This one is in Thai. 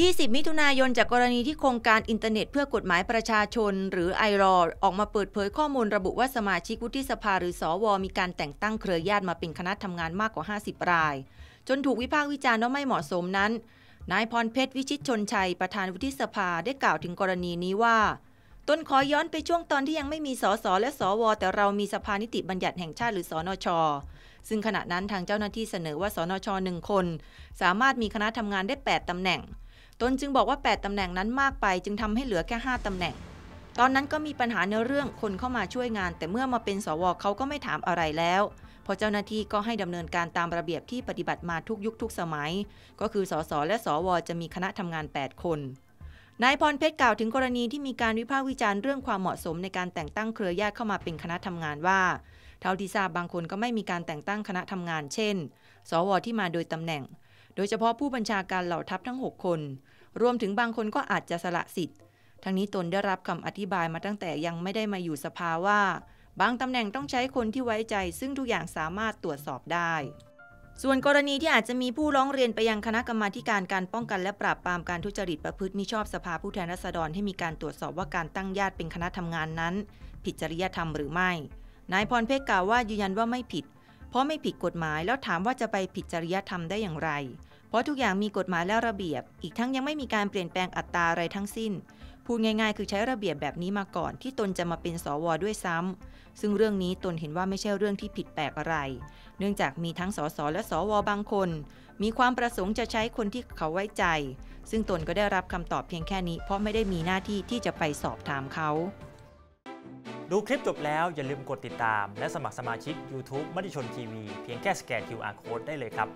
20 มิถุนายนจากกรณีที่โครงการอินเทอร์เน็ตเพื่อกฎหมายประชาชน หรือไอรอออกมาเปิดเผยข้อมูลระบุว่าสมาชิกวุฒิสภาหรือสอวมีการแต่งตั้งเครือญาติมาเป็นคณะทำงานมากกว่า 50 ราย จนถูกวิพากษ์วิจารณ์ว่าไม่เหมาะสมนั้น นายพรเพชรวิชิตชนชัยประธานวุฒิสภาได้กล่าวถึงกรณีนี้ว่าต้นขอย้อนไปช่วงตอนที่ยังไม่มีสสและสว แต่เรามีสภานิติบัญญัติแห่งชาติหรือสอนช ซึ่งขณะนั้นทางเจ้าหน้าที่เสนอว่าสนชหนึ่งคน สามารถมีคณะทำงานได้ 8ตำแหน่ง ตนจึงบอกว่า 8 ตำแหน่งนั้นมากไป จึงทำให้เหลือแค่ 5 ตำแหน่ง ตอนนั้นก็มีปัญหาในเรื่องคนเข้ามาช่วยงาน แต่เมื่อมาเป็นสวเขาก็ไม่ถามอะไรแล้วพอเจ้าหน้าที่ก็ให้ดำเนินการตามระเบียบที่ปฏิบัติมาทุกยุคทุกสมัย ก็คือสสและสวจะมีคณะทำงาน 8 คนนายพรเพชรกล่าวถึงกรณีที่มีการวิพากษ์วิจารณ์เรื่องความเหมาะสมในการแต่งตั้งเครือญาติเข้ามาเป็นคณะทำงานว่า เท่าที่ทราบบางคนก็ไม่มีการแต่งตั้งคณะทำงาน เช่น สวที่มาโดยตำแหน่ง โดยเฉพาะผู้บัญชาการเหล่าทัพทั้ง 6 คน รวมถึงบางคนก็อาจจะสละสิทธิ์ ทั้งนี้ตนได้รับคำอธิบายมาตั้งแต่ยังไม่ได้มาอยู่สภาว่า บางตำแหน่งต้องใช้คนที่ไว้ใจ ซึ่งทุกอย่างสามารถตรวจสอบได้ ส่วนกรณีที่อาจจะมีผู้ร้องเรียนไปยังคณะกรรมาการการป้องกันและปราบปรามการทุจริตประพฤติมิชอบสภาผู้แทนราษฎรให้มีการตรวจสอบว่าการตั้งญาติเป็นคณะทำงานนั้น ผิดจริยธรรมหรือไม่ นายพรเพชรกล่าวว่ายืนยันว่าไม่ผิด เพราะไม่ผิดกฎหมายแล้วถามว่าจะไปผิดจริยธรรมได้อย่างไร เพราะทุกอย่างมีกฎหมายและระเบียบ อีกทั้งยังไม่มีการเปลี่ยนแปลงอัตราอะไรทั้งสิ้น พูดง่ายๆ คือใช้ระเบียบแบบนี้มาก่อนที่ตนจะมาเป็นสวด้วยซ้ำซึ่งเรื่องนี้ตนเห็นว่าไม่ใช่เรื่องที่ผิดแปลกอะไร เนื่องจากมีทั้งสสและสวบางคน มีความประสงค์จะใช้คนที่เขาไว้ใจ ซึ่งตนก็ได้รับคำตอบเพียงแค่นี้ เพราะไม่ได้มีหน้าที่ที่จะไปสอบถามเขา ดูคลิปจบแล้วอย่าลืมกดติดตาม และสมัครสมาชิก YouTube มติชนทีวีเพียงแค่สแกน QR Code ได้เลยครับ